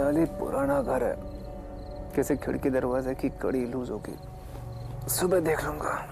कुछ पुराना घर है। किसी खिड़की दरवाजे की कड़ी लूज होगी। सुबह देख लूँगा।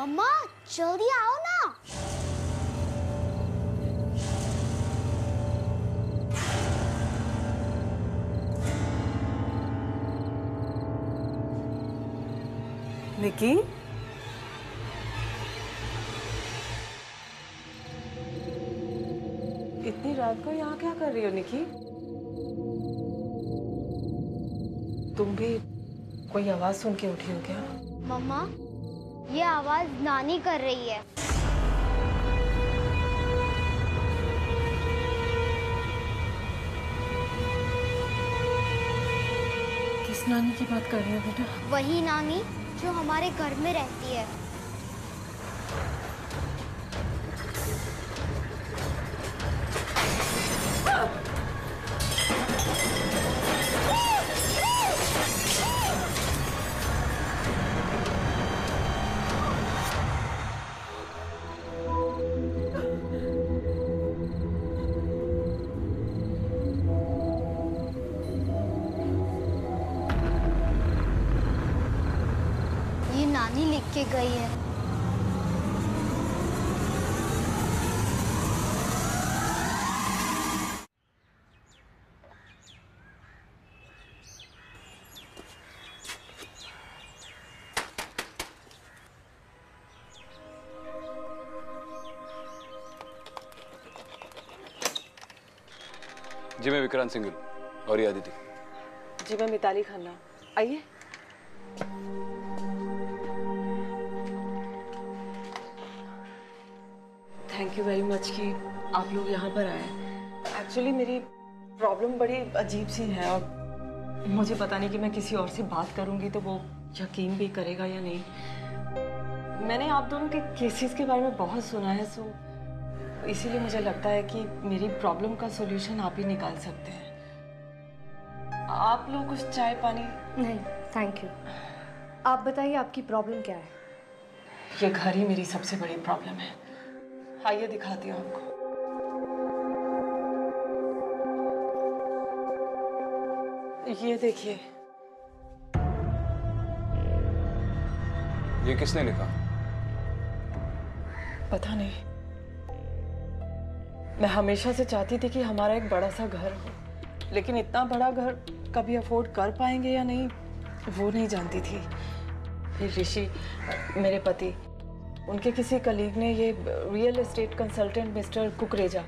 मम्मा जल्दी आओ ना निकी इतनी रात को यहाँ क्या कर रही हो निकी तुम भी कोई आवाज़ सुन के उठी हो क्या? मम्मा ये आवाज़ नानी कर रही है। किस नानी की बात कर रही हो बेटा? वही नानी जो हमारे घर में रहती है। नानी लिख के गई है। जी मैं विक्रांत सिंगल और ये अदिति जी मैं मिताली खन्ना। आइए। थैंक यू वेरी मच कि आप लोग यहाँ पर आए। एक्चुअली मेरी प्रॉब्लम बड़ी अजीब सी है और मुझे पता नहीं कि मैं किसी और से बात करूँगी तो वो यकीन भी करेगा या नहीं। मैंने आप दोनों के केसेस के बारे में बहुत सुना है सो इसीलिए मुझे लगता है कि मेरी प्रॉब्लम का सोल्यूशन आप ही निकाल सकते हैं। आप लोग कुछ चाय पानी? नहीं थैंक यू आप बताइए आपकी प्रॉब्लम क्या है? ये घर ही मेरी सबसे बड़ी प्रॉब्लम है। आइए दिखाती हूँ आपको। ये देखिए। ये किसने लिखा? पता नहीं। मैं हमेशा से चाहती थी कि हमारा एक बड़ा सा घर हो लेकिन इतना बड़ा घर कभी अफोर्ड कर पाएँगे या नहीं वो नहीं जानती थी। फिर ऋषि मेरे पति उनके किसी कलीग ने ये real estate consultant mister Kukreja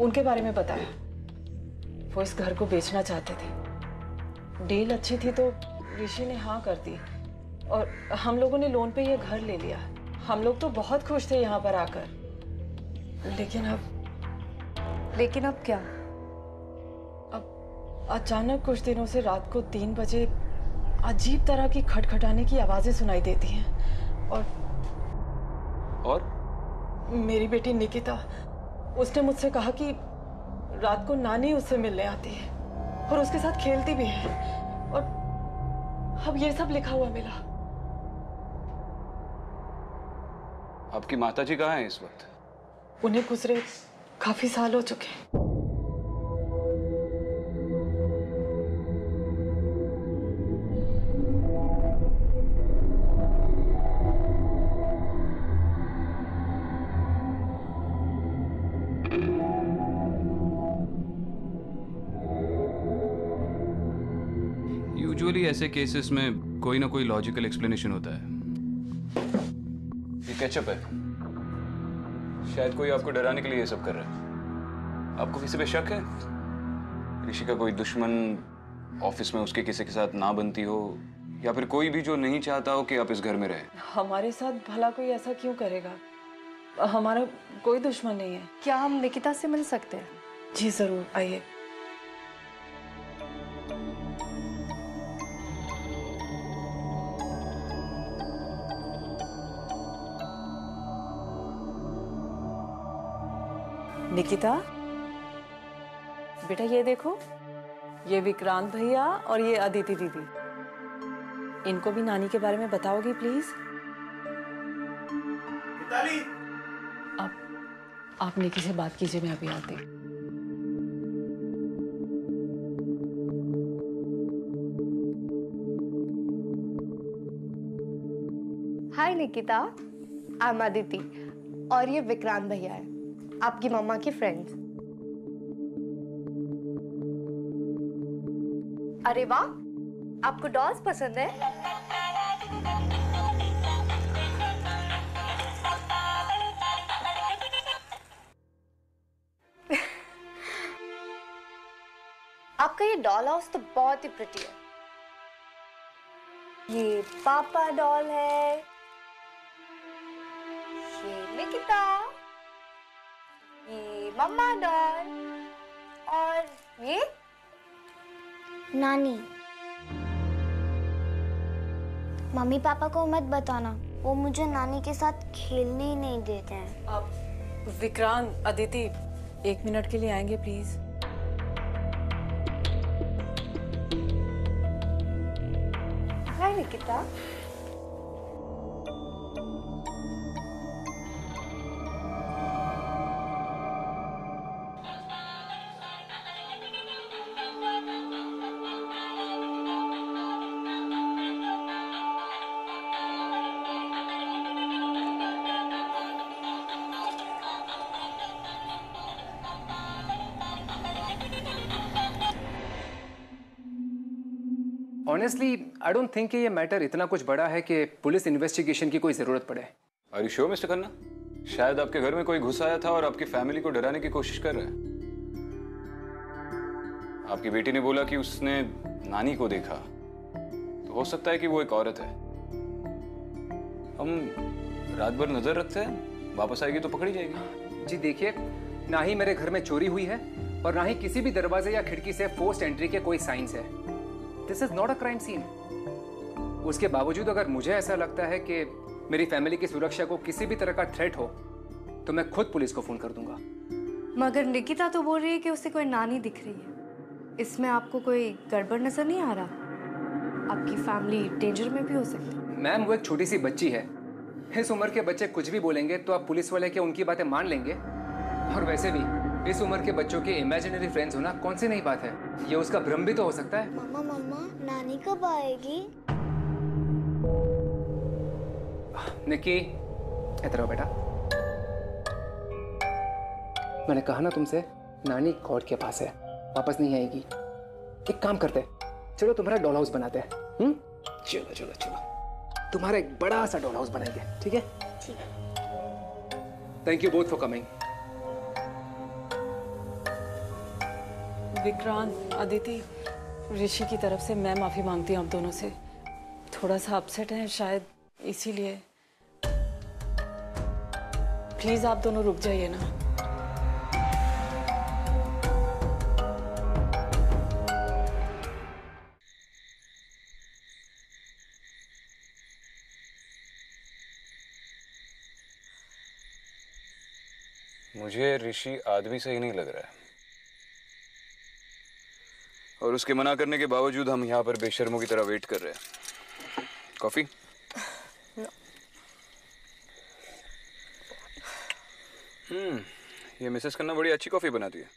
उनके बारे में बताया वो इस घर को बेचना चाहते थे। डील अच्छी थी तो ऋषि ने हाँ कर दी। और हम लोगों ने लोन पे ये घर ले लिया। हम लोग तो बहुत खुश थे यहाँ पर आकर। लेकिन अब लेकिन अब क्या? अब अचानक कुछ दिनों से रात को तीन बजे अजीब तरह की खटखटाने की आवाज़ें सुनाई देती हैं। और और? मेरी बेटी निकिता उसने मुझसे कहा कि रात को नानी उससे मिलने आती है और उसके साथ खेलती भी है और अब ये सब लिखा हुआ मिला। आपकी माताजी कहाँ हैं इस वक्त? उन्हें गुजरे काफ़ी साल हो चुके हैं। ऐसे केसेस में कोई ना कोई लॉजिकल एक्सप्लेनेशन होता है। ये कैचअप है। शायद कोई आपको डराने के लिए ये सब कर रहा है। आपको किसी पे शक है? ऋषि का कोई दुश्मन ऑफ़िस में उसके किसी के साथ ना बनती हो या फिर कोई भी जो नहीं चाहता हो कि आप इस घर में रहें? हमारे साथ भला कोई ऐसा क्यों करेगा? हमारा कोई दुश्मन नहीं है। क्या हम निकिता से मिल सकते हैं? जी ज़रूर आइए। निकिता? बेटा ये देखो ये विक्रांत भैया और ये अदिति दीदी। इनको भी नानी के बारे में बताओगी प्लीज़ आप आप निकी से बात कीजिए मैं अभी आती हूँ। Hi Nikita I am Aditi और ये विक्रांत भैया है। आपकी मम्मा की फ्रेंड अरे वाह, आपको डॉल्स पसंद है? आपका ये डॉल हाउस तो बहुत ही प्रिटी है। ये पापा डॉल है। ये निकिता। ये मम्मा डॉल और ये? नानी। मम्मी पापा को मत बताना। वो मुझे नानी के साथ खेलने ही नहीं देते हैं। आप विक्रांत अदिति एक मिनट के लिए आएँगे please hi Nikita. Honestly I don't think कि ये मैटर इतना कुछ बड़ा है कि पुलिस इन्वेस्टिगेशन की कोई ज़रूरत पड़े। आर यू मिस्टर खन्ना शायद आपके घर में कोई घुस आया था और आपकी फैमिली को डराने की कोशिश कर रहा है। आपकी बेटी ने बोला कि उसने नानी को देखा। तो हो सकता है कि वो एक औरत है। हम रात भर नज़र रखते हैं वापस आएगी तो पकड़ी जाएगी। जी देखिए ना ही मेरे घर में चोरी हुई है और ना ही किसी भी दरवाजे या खिड़की से फोर्स्ड एंट्री के कोई साइंस है। This is not a crime scene उसके बावजूद अगर मुझे ऐसा लगता है कि मेरी फैमिली की सुरक्षा को किसी भी तरह का थ्रेट हो तो मैं खुद पुलिस को फ़ोन कर दूँगा। मगर निकिता तो बोल रही है कि उसे कोई नानी दिख रही है। इसमें आपको कोई गड़बड़ नज़र नहीं आ रहा? आपकी फैमिली डेंजर में भी हो सकती है। मैम वो एक छोटी सी बच्ची है। इस उम्र के बच्चे कुछ भी बोलेंगे तो आप पुलिस वाले के उनकी बातें मान लेंगे? और वैसे भी इस उम्र के बच्चों के इमेजिनरी फ्रेंड्स होना कौन सी नई बात है? ये उसका भ्रम भी तो हो सकता है। मम्मा मम्मा नानी कब आएगी? निकी इधर आओ बेटा। मैंने कहा ना तुमसे नानी कोर्ट के पास है वापस नहीं आएगी। एक काम करते चलो तुम्हारा डॉल हाउस बनाते हैं हम्म? चलो चलो चलो। तुम्हारा एक बड़ा सा डॉल हाउस बनाएँगे ठीक है? Thank you both for coming Vikrant Aditi Rishi की तरफ़ से मैं माफ़ी मांगती हूँ आप दोनों से। थोड़ा सा अपसेट है शायद, इसीलिए। प्लीज़ आप दोनों रुक जाइए ना। मुझे ऋषि आदमी सही नहीं लग रहा है। और उसके मना करने के बावजूद हम यहाँ पर बेशर्मों की तरह वेट कर रहे हैं। कॉफ़ी हम्म ये मिसेस करना बड़ी अच्छी कॉफ़ी बनाती है।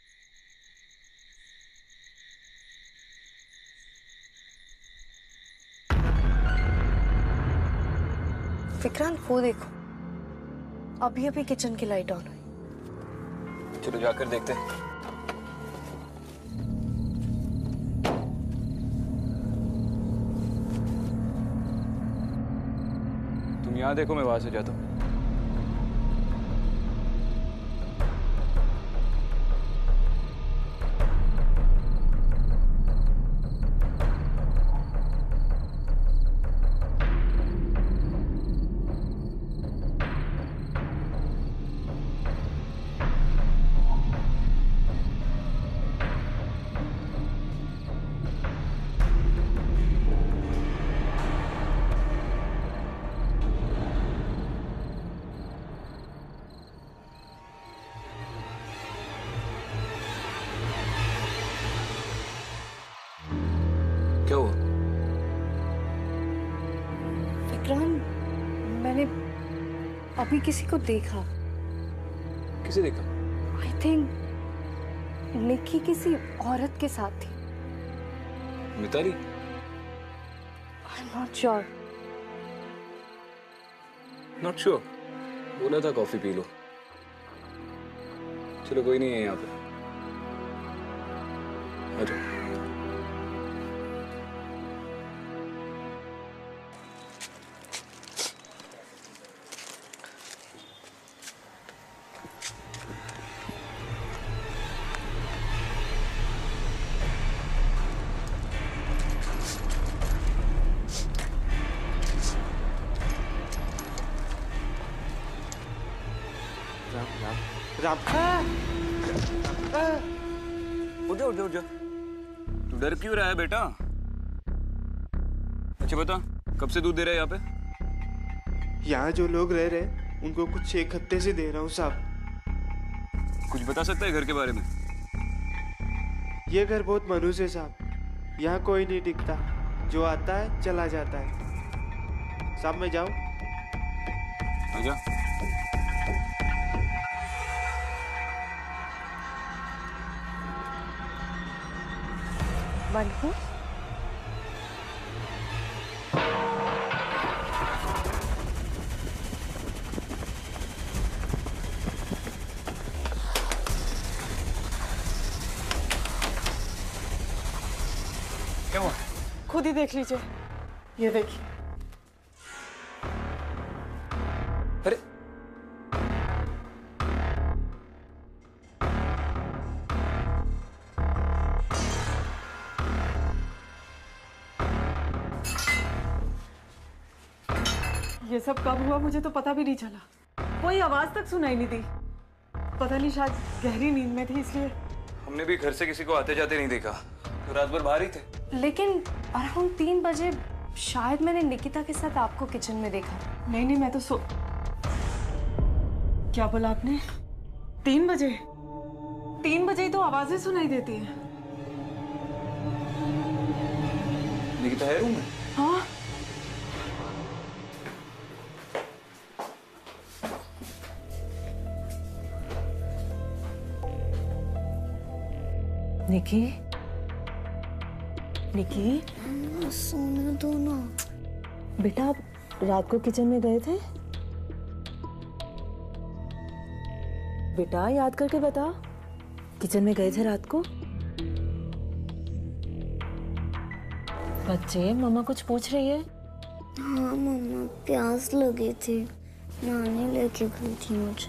विक्रांत वो देखो। अभी अभी किचन की लाइट ऑन हुई। चलो जाकर देखते हैं। यहाँ देखो मैं वहाँ से जाता हूँ। क्या हुआ? विक्रांत मैंने अभी किसी को देखा। किसे देखा? आई थिंक निक्की किसी औरत के साथ थी। Mitali? I am not sure not sure बोला था कॉफ़ी पी लो। चलो कोई नहीं है यहाँ पे। आ कब से दूध दे रहा है यहाँ पे? यहाँ जो लोग रह रहे उनको कुछ एक हफ़्ते से दे रहा हूँ साहब। कुछ बता सकता है घर के बारे में? ये घर बहुत मनुष्य है साहब। यहाँ कोई नहीं टिकता। जो आता है चला जाता है। साहब मैं जाऊँ? आजा बंटू खुद ही देख लीजिए। ये देखिए। अरे। ये सब कब हुआ मुझे तो पता भी नहीं चला। कोई आवाज़ तक सुनाई नहीं दी। पता नहीं शायद गहरी नींद में थी इसलिए। हमने भी घर से किसी को आते जाते नहीं देखा। तो रात भर बाहर ही थे। लेकिन अराउंड तीन बजे शायद मैंने निकिता के साथ आपको किचन में देखा। नहीं नहीं मैं तो सो क्या बोला आपने? तीन बजे? तीन बजे ही तो आवाज़ें सुनाई देती हैं। निकिता है रूम में? हाँ। निकी? निकी सोने दो ना। बेटा आप रात को किचन में गए थे? बेटा याद करके बता। किचन में गए थे रात को? बच्चे मम्मा कुछ पूछ रही है? हाँ मम्मा प्यास लगी थी। नानी लेके गई थी मुझे।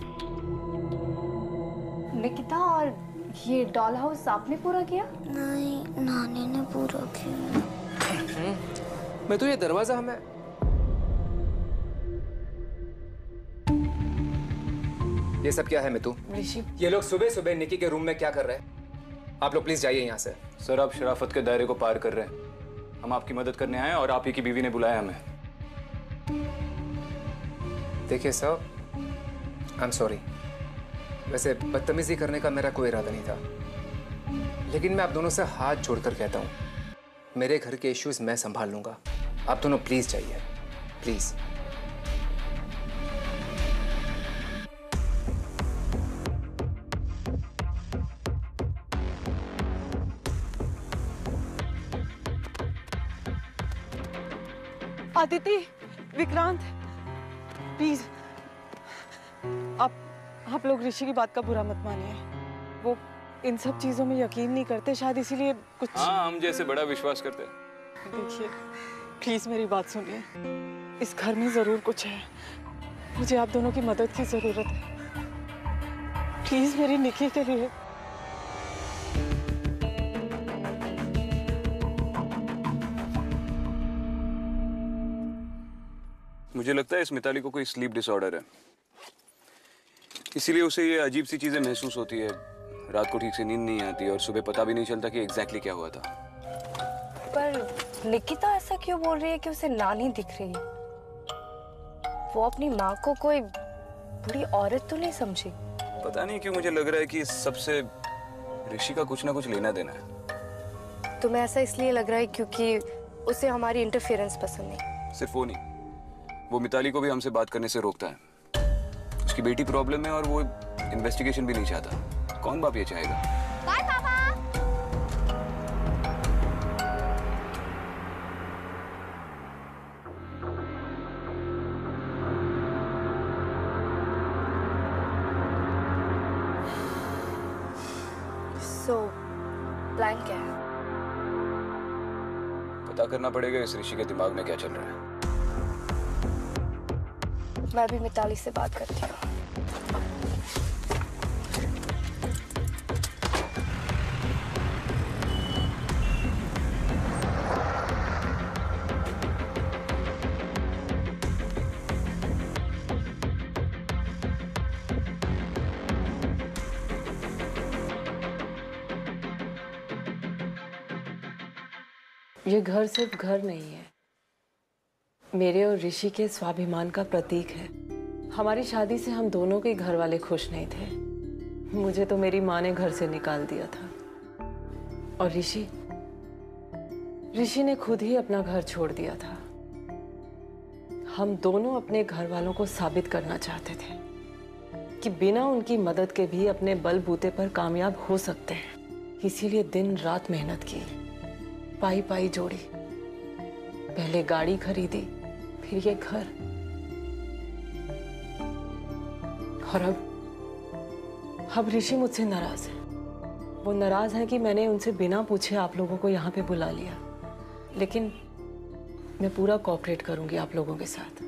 निकिता और ये डॉल हाउस आपने पूरा किया? नहीं नानी ने पूरा किया। मैं तो ये दरवाज़ा हमें ये सब क्या है मितू? ऋषि। ये लोग सुबह सुबह निकी के रूम में क्या कर रहे हैं? आप लोग प्लीज़ जाइए यहाँ से। सर आप शराफत के दायरे को पार कर रहे हैं। हम आपकी मदद करने आए हैं और आप ही की बीवी ने बुलाया हमें। देखिए सर आई एम सॉरी वैसे बदतमीजी करने का मेरा कोई इरादा नहीं था। लेकिन मैं आप दोनों से हाथ जोड़कर कहता हूँ, मेरे घर के इश्यूज़ मैं संभाल लूँगा। आप दोनों प्लीज़ जाइए। प्लीज़ आदिति, विक्रांत प्लीज़ आप लोग ऋषि की बात का बुरा मत मानिए। वो इन सब चीज़ों में यकीन नहीं करते शायद इसीलिए कुछ हाँ हम जैसे बड़ा विश्वास करते हैं। देखिए प्लीज़ मेरी बात सुनिए। इस घर में ज़रूर कुछ है। मुझे आप दोनों की मदद की ज़रूरत है। प्लीज़ मेरी निकी के लिए। मुझे लगता है इस मिताली को कोई स्लीप डिसऑर्डर है। इसीलिए उसे ये अजीब सी चीज़ें महसूस होती है। रात को ठीक से नींद नहीं आती और सुबह पता भी नहीं चलता कि एग्जैक्टली क्या हुआ था। पर निकिता ऐसा क्यों बोल रही है कि उसे नानी दिख रही है? वो अपनी माँ को कोई बुरी औरत तो नहीं समझी? पता नहीं क्यों मुझे लग रहा है कि सबसे ऋषि का कुछ ना कुछ लेना देना है। तुम्हें ऐसा इसलिए लग रहा है क्योंकि उसे हमारी इंटरफेरेंस पसंद नहीं। सिर्फ़ वो नहीं वो मिताली को भी हमसे बात करने से रोकता है। उसकी बेटी प्रॉब्लम है और वो इन्वेस्टिगेशन भी नहीं चाहता। कौन बाप ये चाहेगा? बाय पापा। सो प्लान क्या है? पता करना पड़ेगा इस ऋषि के दिमाग में क्या चल रहा है। मैं भी मिताली से बात करती हूँ। ये घर सिर्फ़ घर नहीं है। मेरे और ऋषि के स्वाभिमान का प्रतीक है। हमारी शादी से हम दोनों के घर वाले खुश नहीं थे। मुझे तो मेरी माँ ने घर से निकाल दिया था। और ऋषि? ऋषि ने खुद ही अपना घर छोड़ दिया था। हम दोनों अपने घर वालों को साबित करना चाहते थे कि बिना उनकी मदद के भी अपने बलबूते पर कामयाब हो सकते हैं। इसीलिए दिन रात मेहनत की पाई पाई जोड़ी, पहले गाड़ी खरीदी फिर ये घर। और अब अब ऋषि मुझसे नाराज़ है। वो नाराज़ है कि मैंने उनसे बिना पूछे आप लोगों को यहाँ पे बुला लिया। लेकिन मैं पूरा कॉपरेट करूँगी आप लोगों के साथ।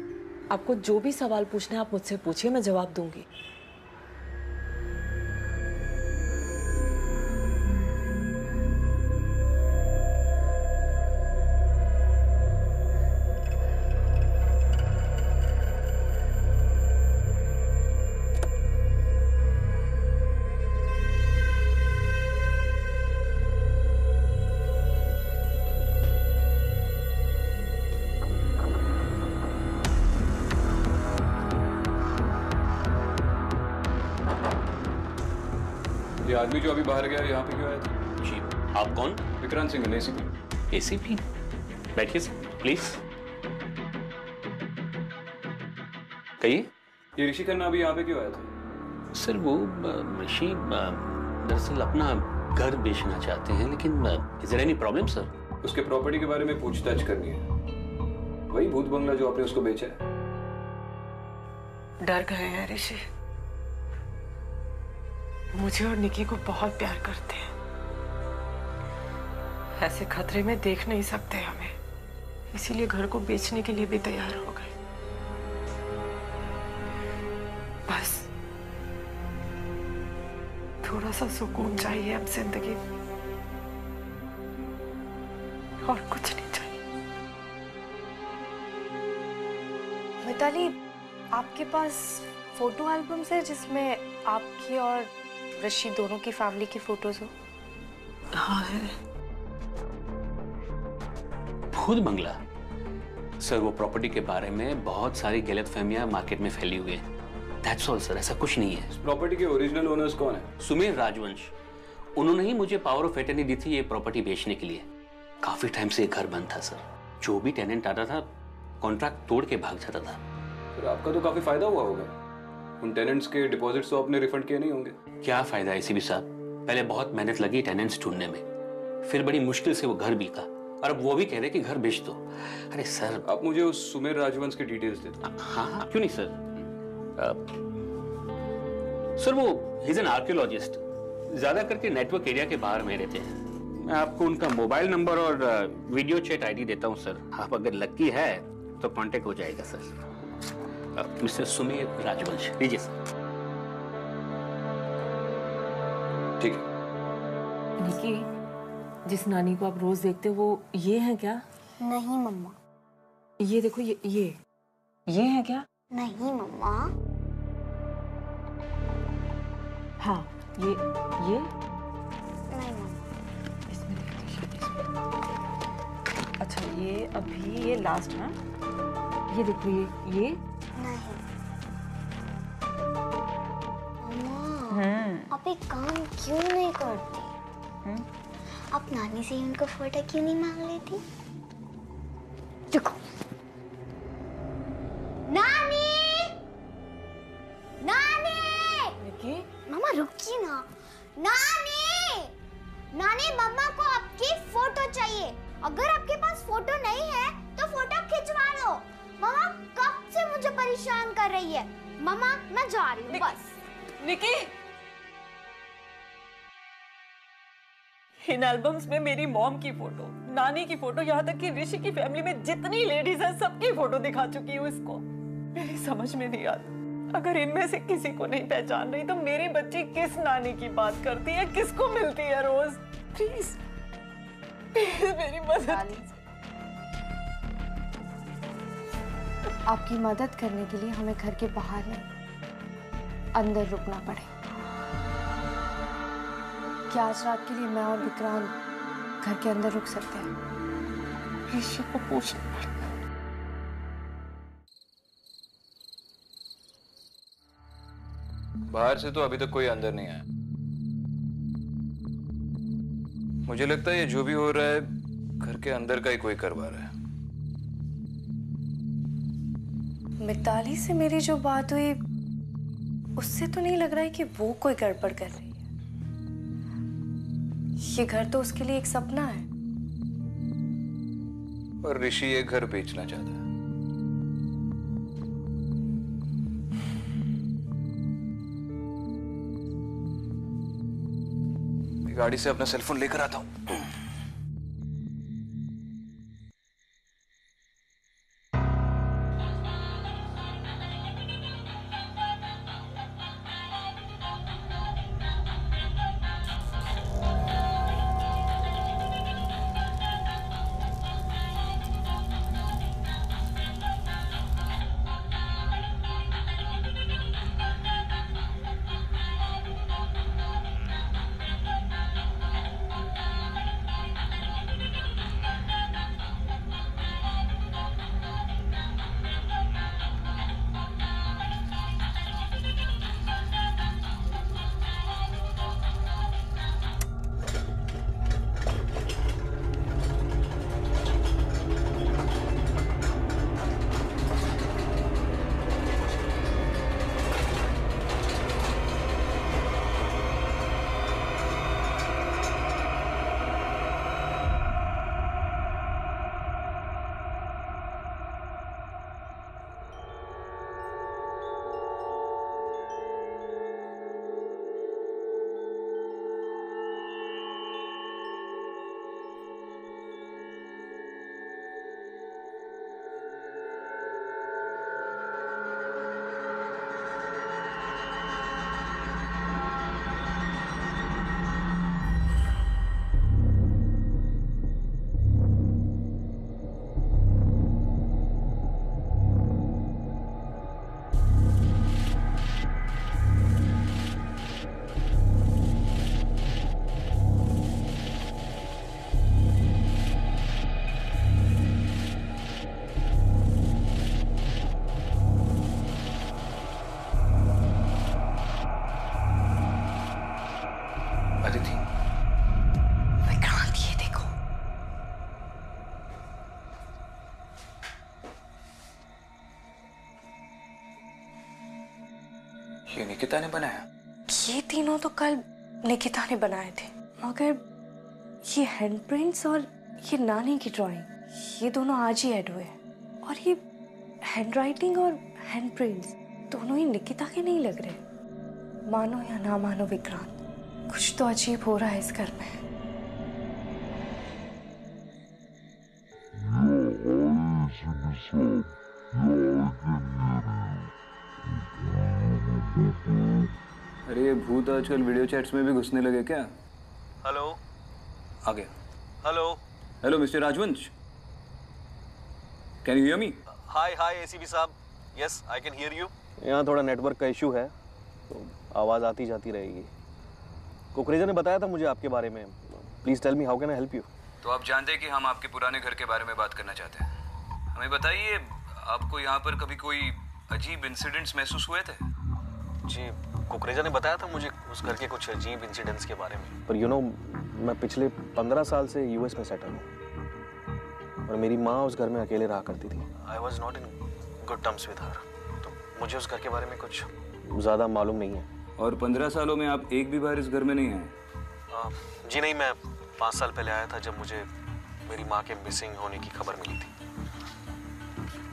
आपको जो भी सवाल पूछना है, आप मुझसे पूछिए, मैं जवाब दूँगी। आदमी जो अभी बाहर गया यहाँ पे क्यों आया था? जी आप कौन? विक्रांत सिंह एसीपी एसीपी बैठिए सर प्लीज़ कहिए। ये ऋषि खन्ना अभी यहाँ पे क्यों आया था? सर वो ऋषि दरअसल अपना घर बेचना चाहते हैं लेकिन इज़ एनी प्रॉब्लम सर उसके प्रॉपर्टी के बारे में पूछताछ करनी है। वही भूत बंगला जो आपने उसको बेचा है। डर गए हैं ऋषि। मुझे और निकी को बहुत प्यार करते हैं। ऐसे खतरे में देख नहीं सकते हमें। इसीलिए घर को बेचने के लिए भी तैयार हो गए। बस। थोड़ा सा सुकून चाहिए अब ज़िंदगी और कुछ नहीं चाहिए। मिताली, आपके पास फ़ोटो एल्बम्स है जिसमें आपकी और ऋषि दोनों की फैमिली की फ़ोटोज़ हो। हाँ है। खुद बंगला। सर वो प्रॉपर्टी के बारे में बहुत सारी गलत फहमियाँ मार्केट में फैली हुई है। दैट्स ऑल सर ऐसा कुछ नहीं है। प्रॉपर्टी के ओरिजिनल ओनर्स कौन है? सुमेर राजवंश। उन्होंने ही मुझे पावर ऑफ़ एटर्नी दी थी ये प्रॉपर्टी बेचने के लिए। काफ़ी टाइम से घर बंद था सर जो भी टेनेंट आता था कॉन्ट्रैक्ट तोड़ के भाग जाता था। फिर आपका तो काफ़ी फ़ायदा हुआ होगा। उन टेनेंट्स के डिपॉजिट्स तो आपने रिफंड किए नहीं होंगे। क्या फ़ायदा इसी भी साहब? पहले बहुत मेहनत लगी टेनेंट्स ढूँढने में। फिर बड़ी मुश्किल से वो घर बिका और अब वो भी कह रहे कि घर बेच दो। अरे सर। आप मुझे उस सुमेर राजवंश की डिटेल्स दे दो। हाँ हाँ क्यों नहीं सर? सर वो इज़ एन आर्कियोलॉजिस्ट ज़्यादा करके नेटवर्क एरिया के बाहर में रहते हैं। मैं आपको उनका मोबाइल नंबर और वीडियो चैट आईडी देता हूँ सर। आप अगर लकी है तो कांटेक्ट हो जाएगा सर। मिस्टर सुमीर राजवंश? लीजिए सर। ठीक है। निकी जिस नानी को आप रोज देखते हो वो ये है क्या? नहीं मम्मा। ये देखो ये ये। ये है क्या? नहीं मम्मा। हाँ ये ये। नहीं मम्मा। इसमें देखते इसमें अच्छा ये अभी ये लास्ट हाँ? ये देखो ये ये। नहीं। आप एक काम क्यों नहीं करती? आप नानी से ही उनका फ़ोटो क्यों नहीं मांग लेती? एल्बम्स में मेरी मॉम की फ़ोटो नानी की फ़ोटो यहाँ तक कि ऋषि की फैमिली में जितनी लेडीज़ हैं, सबकी फ़ोटो दिखा चुकी हूँ इसको। मेरी समझ में नहीं आता। अगर इनमें से किसी को नहीं पहचान रही तो मेरी बच्ची किस नानी की बात करती है? किसको मिलती है रोज? प्लीज़ मेरी मदद आपकी मदद करने के लिए हमें घर के बाहर नहीं अंदर रुकना पड़े क्या आज रात के लिए मैं और विक्रांत घर के अंदर रुक सकते हैं। ऋषि को पूछना पड़ेगा बाहर से तो अभी तक कोई अंदर नहीं आया। मुझे लगता है ये जो भी हो रहा है घर के अंदर का ही कोई करवा रहा है। मिताली से मेरी जो बात हुई उससे तो नहीं लग रहा है कि वो कोई गड़बड़ कर रही है। ये घर तो उसके लिए एक सपना है। और ऋषि ये घर बेचना चाहता है। गाड़ी से अपना सेलफोन लेकर आता हूँ। निकिता ने बनाया? ये तीनों तो कल निकिता ने बनाए थे। मगर ये हैंडप्रिंट्स और ये नानी की ड्राइंग ये दोनों आज ही ऐड हुए और ये हैंडराइटिंग और हैंडप्रिंट्स दोनों ही निकिता के नहीं लग रहे। मानो या ना मानो विक्रांत, कुछ तो अजीब हो रहा है इस घर में। भूत आजकल वीडियो चैट्स में भी घुसने लगे क्या? हेलो आ गया hello hello mister Rajvansh can you hear me hi hi ACP साहब। Yes I can hear you यहाँ थोड़ा नेटवर्क का इशू है तो आवाज़ आती जाती रहेगी। कुकरेजा ने बताया था मुझे आपके बारे में। Please tell me how can I help you तो आप जानते हैं कि हम आपके पुराने घर के बारे में बात करना चाहते हैं। हमें बताइए आपको यहाँ पर कभी कोई अजीब इंसिडेंट्स महसूस हुए थे? जी कुकरेजा ने बताया था मुझे उस घर के कुछ अजीब इंसिडेंट्स के बारे में। पर यू you नो know, मैं पिछले पंद्रह साल से यूएस में सेटल हूँ। और मेरी माँ उस घर में अकेले रहा करती थी। I was not in good terms with her तो मुझे उस घर के बारे में कुछ ज़्यादा मालूम नहीं है। और पंद्रह सालों में आप एक भी बार इस घर में नहीं आए? जी नहीं मैं पाँच साल पहले आया था जब मुझे मेरी माँ के मिसिंग होने की खबर मिली थी।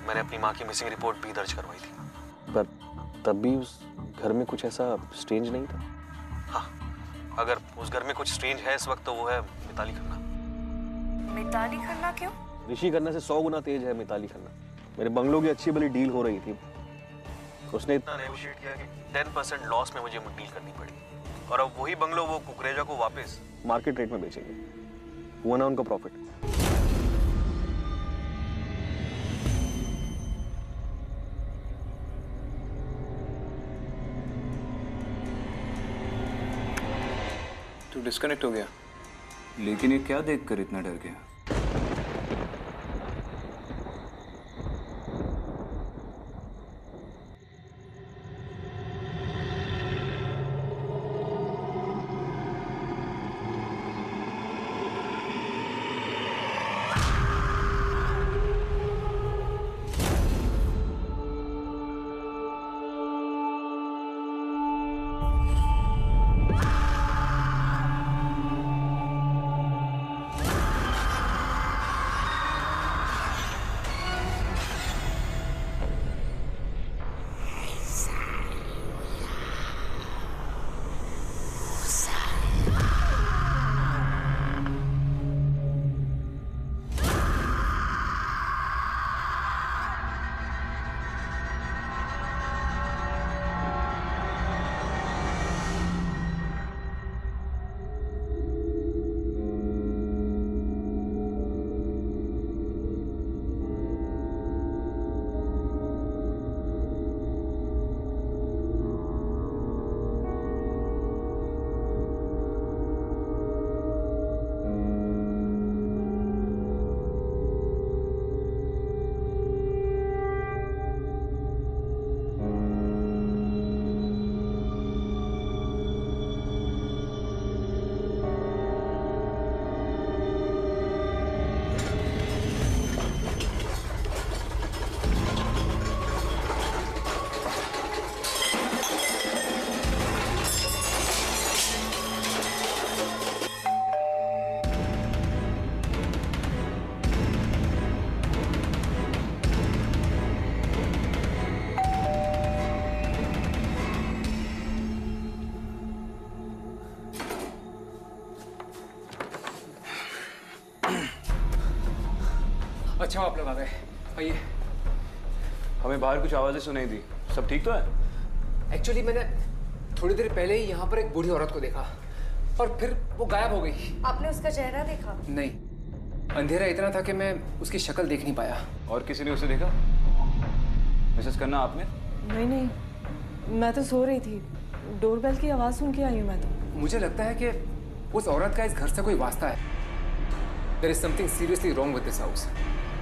मैंने अपनी माँ की मिसिंग रिपोर्ट भी दर्ज करवाई थी। पर तब भी उस घर में कुछ ऐसा स्ट्रेंज नहीं था? हाँ अगर उस घर में कुछ स्ट्रेंज है इस वक्त तो वो है मिताली खन्ना। मिताली खन्ना क्यों? ऋषि खन्ना से सौ गुना तेज है मिताली खन्ना। मेरे बंगलों की अच्छी भली डील हो रही थी। उसने इतना नेगोशिएट किया कि टेन परसेंट लॉस में मुझे डील करनी पड़ी। और अब वही बंगलो वो कुकरेजा को वापस मार्केट रेट में बेचेंगे। हुआ ना उनका प्रॉफिट डिस्कनेक्ट हो गया। लेकिन ये क्या देखकर इतना डर गया? अच्छा आप लोग आ गए। आइए। हमें बाहर कुछ आवाज़ें सुनाई दी। सब ठीक तो है? एक्चुअली मैंने थोड़ी देर पहले ही यहाँ पर एक बूढ़ी औरत को देखा और फिर वो गायब हो गई। आपने उसका चेहरा देखा? नहीं। अंधेरा इतना था कि मैं उसकी शक्ल देख नहीं पाया। और किसी ने उसे देखा? मिसेस करना आपने? नहीं नहीं। मैं तो सो रही थी। डोरबेल की आवाज़ सुन के आई हूँ मैं तो। मुझे लगता है कि उस औरत का इस घर से कोई वास्ता है। There is something seriously wrong with this house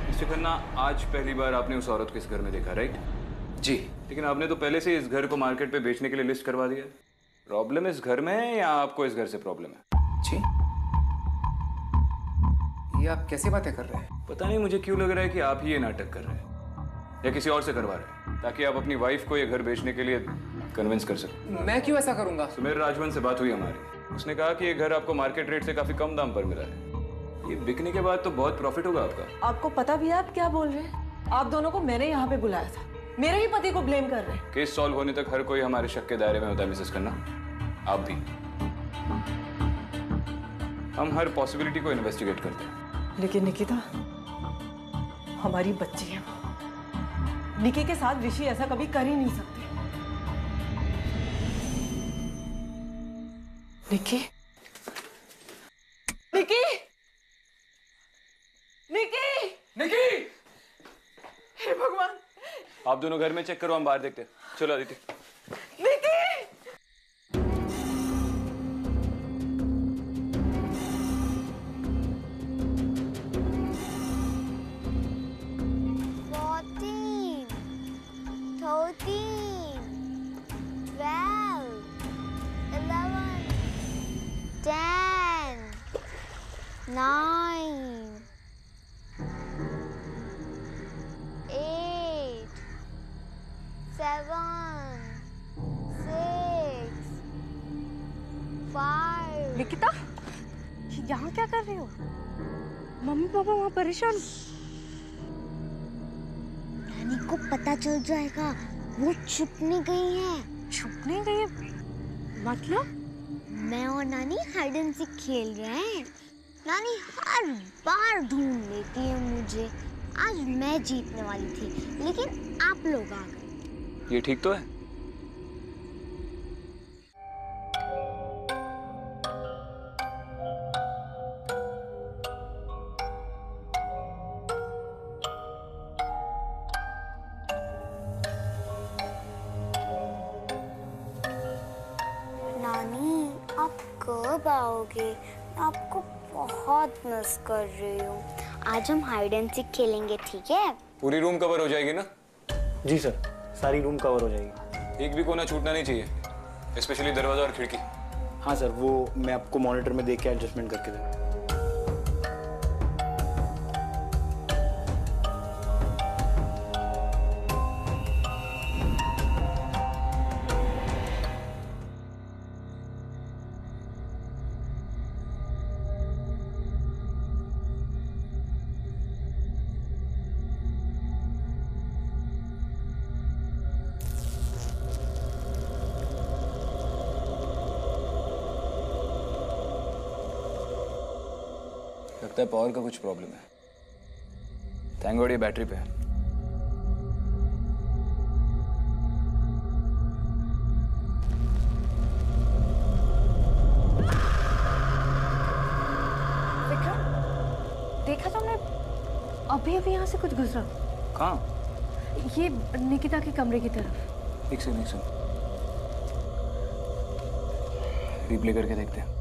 mister Khanna आज पहली बार आपने उस औरत को इस घर में देखा राइट जी। लेकिन आपने तो पहले से इस घर को मार्केट पे बेचने के लिए लिस्ट करवा दिया। प्रॉब्लम इस घर में है या आपको इस घर से प्रॉब्लम है? जी। ये आप कैसी बातें कर रहे हैं? पता नहीं मुझे क्यों लग रहा है कि आप ही ये नाटक कर रहे हैं या किसी और से करवा रहे हैं ताकि आप अपनी वाइफ को ये घर बेचने के लिए कन्विंस कर सकें। मैं क्यों ऐसा करूँगा? सुमेर राजवन से बात हुई हमारी। उसने कहा कि ये घर आपको मार्केट रेट से काफ़ी कम दाम पर मिला है। ये बिकने के बाद तो बहुत प्रॉफिट होगा आपका। आपको पता भी है आप क्या बोल रहे हैं? आप दोनों को मैंने यहाँ पे बुलाया था। मेरे ही पति को ब्लेम कर रहे हैं। केस सॉल्व होने तक हर कोई हमारे शक के दायरे में होता है मिसेस करना आप भी। हम हर पॉसिबिलिटी को इन्वेस्टिगेट करते हैं। लेकिन निकिता हमारी बच्ची है निकी के साथ ऋषि ऐसा कभी कर ही नहीं सकते। निकी? निकी? निकी! निकी! हे भगवान! आप दोनों घर में चेक करो हम बाहर देखते चलो अदिति छुपने गई है। छुपने गई मतलब? मैं और नानी हाइड एंड सीक खेल रहे हैं। नानी हर बार ढूंढ लेती है मुझे। आज मैं जीतने वाली थी लेकिन आप लोग आ गए। ये ठीक तो है? बहुत मिस कर रही हूँ। आज हम हाइड एंड सीख खेलेंगे ठीक है? पूरी रूम कवर हो जाएगी ना? जी सर सारी रूम कवर हो जाएगी। एक भी कोना छूटना नहीं चाहिए स्पेशली दरवाज़ा और खिड़की। हाँ सर वो मैं आपको मॉनिटर में देख के एडजस्टमेंट करके दूँगा लगता है पावर का कुछ प्रॉब्लम है। थैंक गॉड ये बैटरी पे है। देखा तुमने? अभी अभी यहाँ से कुछ गुजरा। कहाँ? ये निकिता के कमरे की तरफ़। एक सेकंड एक सेकंड रिप्ले करके देखते हैं।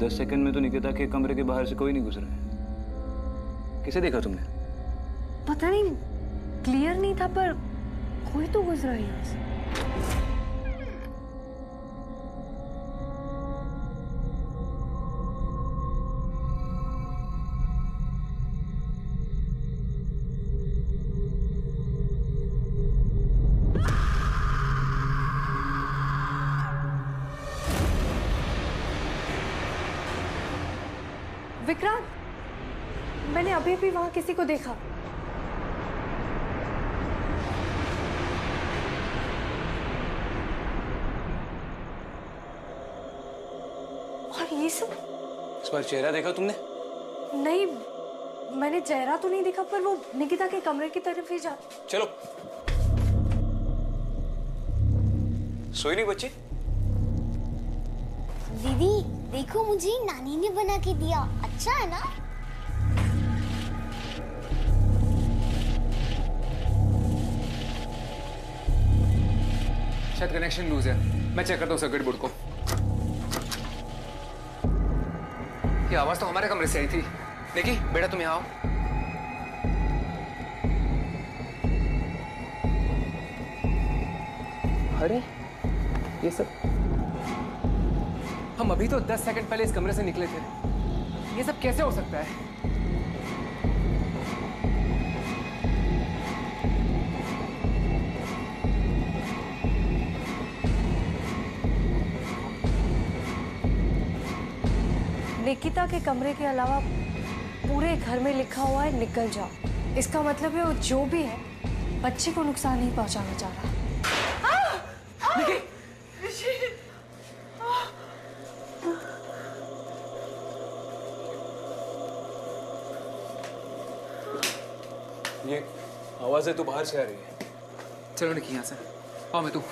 दस सेकंड में तो निकिता के कमरे के बाहर से कोई नहीं गुजरा है। किसे देखा तुमने? पता नहीं क्लियर नहीं था, पर कोई तो गुजरा है वहाँ किसी को देखा। और ये सब? इस बार चेहरा देखा तुमने? नहीं मैंने चेहरा तो नहीं देखा पर वो निकिता के कमरे की तरफ़ ही जा। चलो। सोई नहीं बच्ची? दीदी देखो मुझे नानी ने बना के दिया। अच्छा है ना? शायद कनेक्शन लूज है। मैं चेक करता हूँ सर्किट बोर्ड को। ये आवाज़ तो हमारे कमरे से आई थी। देखी? बेटा, तुम यहाँ आओ। अरे, ये सब हम अभी तो 10 सेकंड पहले इस कमरे से निकले थे। ये सब कैसे हो सकता है? निकिता के कमरे के अलावा पूरे घर में लिखा हुआ है निकल जाओ। इसका मतलब है वो जो भी है बच्चे को नुकसान नहीं पहुंचाना चाह रहा। आ, आ, ऋषि ये आवाज़ें तो बाहर से आ रही है। चलो निकी यहाँ से। आओ मैं तू।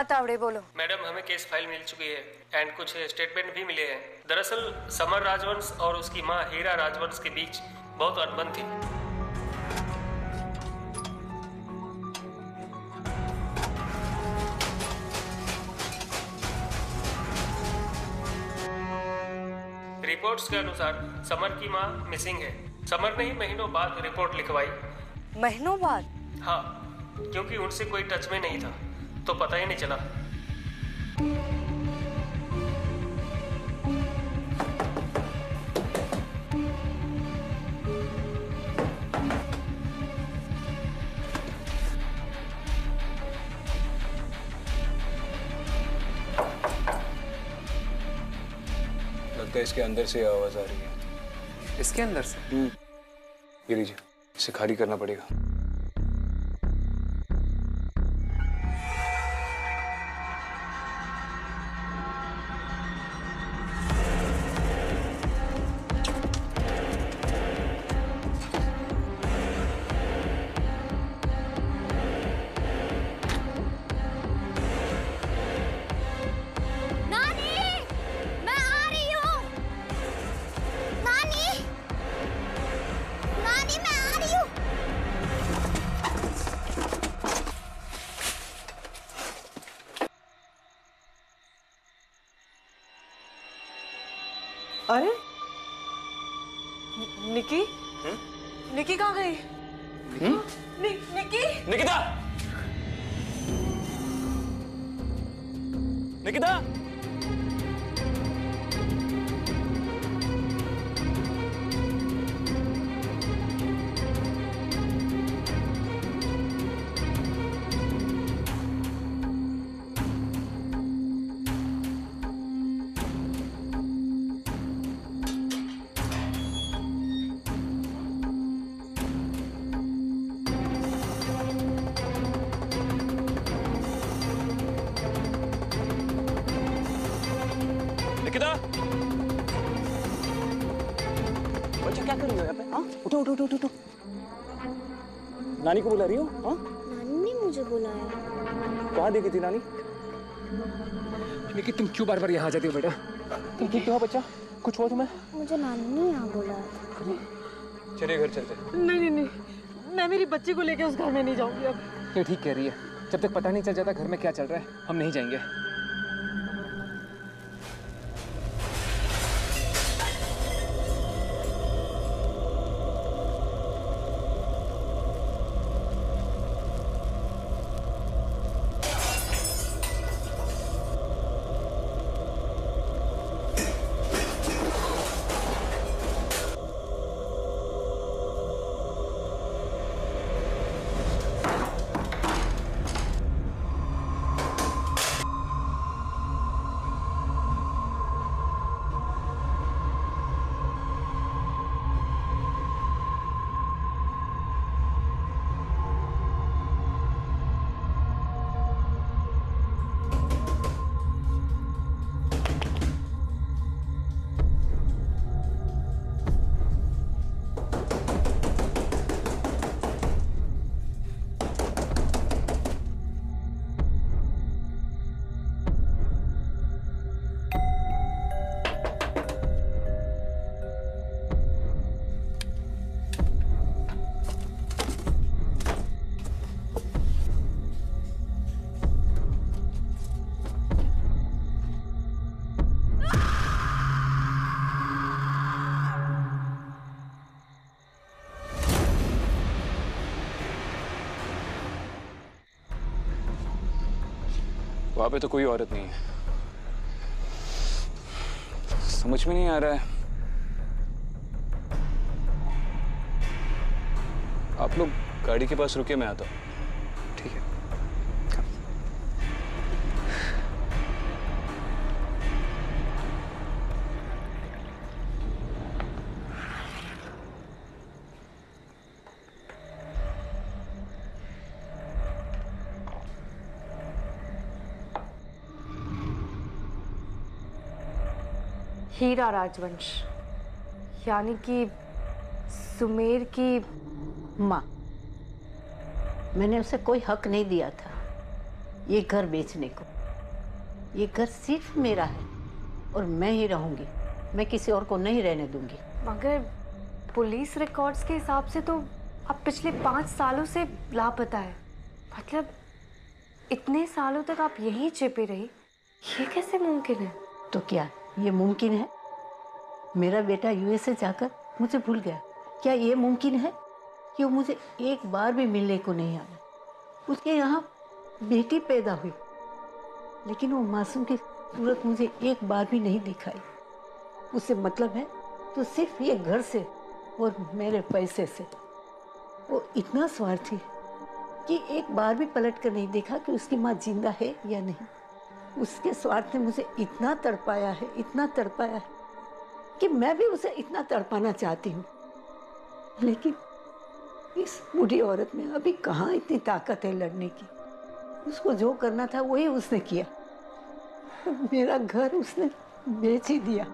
हाँ तावड़े बोलो। मैडम हमें केस फ़ाइल मिल चुकी है एंड कुछ स्टेटमेंट भी मिले हैं। दरअसल समर राजवंश और उसकी माँ हीरा राजवंश के बीच बहुत अनबन थी। रिपोर्ट्स के अनुसार समर की माँ मिसिंग है। समर ने ही महीनों बाद रिपोर्ट लिखवाई। महीनों बाद? हाँ क्योंकि उनसे कोई टच में नहीं था। तो पता ही नहीं चला। लगता है इसके अंदर से आवाज़ आ रही है। इसके अंदर से? ये लीजिए इसे खाली करना पड़ेगा। उठो उठो उठो नानी को बुला रही हो? हाँ? नानी ने मुझे बुलाया। कहाँ देखी थी नानी? निकी तुम क्यों बार बार यहाँ आ जाती हो बेटा? तुम ठीक हो बच्चा? कुछ हुआ तुम्हें? मुझे नानी ने यहाँ बुलाया चलिए घर चलते नहीं नहीं नहीं। मैं मेरी बच्ची को लेके उस घर में नहीं जाऊँगी अब। ये ठीक कह रही है। जब तक पता नहीं चल जाता घर में क्या चल रहा है हम नहीं जाएँगे। वहाँ पे तो कोई औरत नहीं है। समझ में नहीं आ रहा है। आप लोग गाड़ी के पास रुके, मैं आता हूँ। हीरा राजवंश यानी कि सुमेर की माँ। मैंने उसे कोई हक नहीं दिया था ये घर बेचने को। ये घर सिर्फ़ मेरा है और मैं ही रहूँगी। मैं किसी और को नहीं रहने दूँगी। मगर पुलिस रिकॉर्ड्स के हिसाब से तो अब पिछले पाँच सालों से लापता है। मतलब इतने सालों तक आप यहीं छिपी रही ये कैसे मुमकिन है? तो क्या? ये मुमकिन है? मेरा बेटा यूएसए जाकर मुझे भूल गया। क्या ये मुमकिन है कि वो मुझे एक बार भी मिलने को नहीं आया? उसके यहाँ बेटी पैदा हुई। लेकिन वो मासूम की सूरत मुझे एक बार भी नहीं दिखाई। उससे मतलब है तो सिर्फ़ ये घर से और मेरे पैसे से। वो इतना स्वार्थी कि एक बार भी पलट कर नहीं देखा कि उसकी माँ ज़िंदा है या नहीं। उसके स्वार्थ ने मुझे इतना तड़पाया है, इतना तड़पाया है कि मैं भी उसे इतना तड़पाना चाहती हूँ। लेकिन इस बूढ़ी औरत में अभी कहाँ इतनी ताकत है लड़ने की? उसको जो करना था वही उसने किया। मेरा घर उसने बेच ही दिया।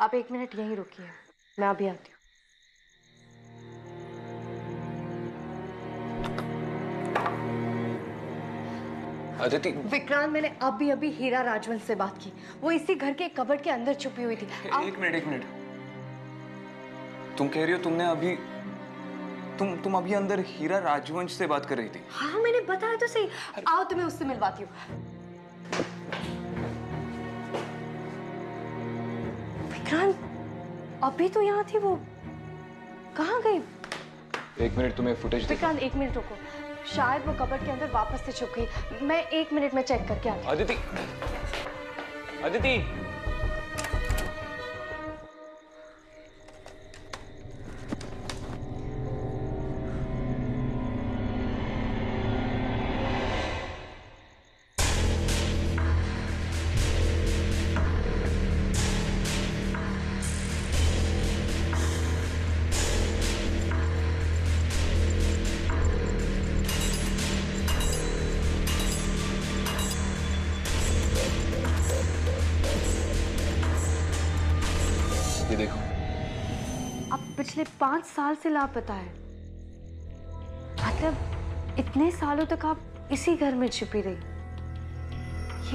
आप एक मिनट यहीं रुकिए। मैं अभी आती हूँ। अदिति विक्रांत मैंने अभी अभी हीरा राजवंश से बात की। वो इसी घर के कबर्ड के अंदर छुपी हुई थी। आप एक मिनट एक मिनट। तुम कह रही हो तुमने अभी तुम तुम अभी अंदर हीरा राजवंश से बात कर रही थी। हाँ मैंने बताया तो सही। आओ तुम्हें उससे मिलवाती हूँ। विक्रांत अभी तो यहाँ थी वो। कहाँ गई? एक मिनट तुम्हें फुटेज विक्रांत एक मिनट रुको। शायद वो कबर के अंदर वापस से छुप गई। मैं एक मिनट में चेक करके आती आदिति अदिति। पिछले पाँच साल से लापता है। मतलब इतने सालों तक आप इसी घर में छिपी रही।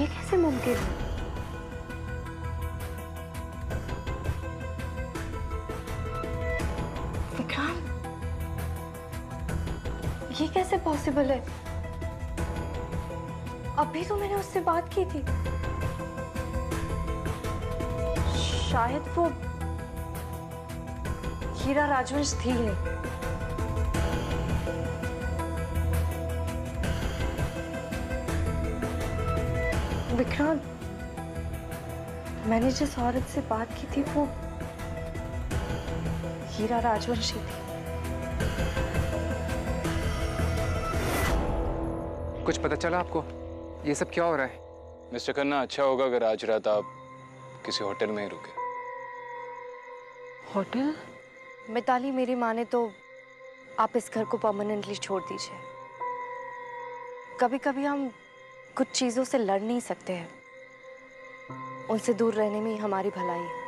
ये कैसे मुमकिन है? विक्रांत, ये कैसे पॉसिबल है? अभी तो मैंने उससे बात की थी। शायद वो हीरा राजवंश थी ही नहीं। विक्रांत मैंने जिस औरत से बात की थी वो हीरा राजवंशी थी। कुछ पता चला आपको? ये सब क्या हो रहा है? मिस्टर खन्ना अच्छा होगा अगर आज रात आप किसी होटल में ही रुके। होटल? मिताली, मेरी माँ ने तो आप इस घर को परमानेंटली छोड़ दीजिए। कभी कभी हम कुछ चीज़ों से लड़ नहीं सकते हैं। उनसे दूर रहने में ही हमारी भलाई है।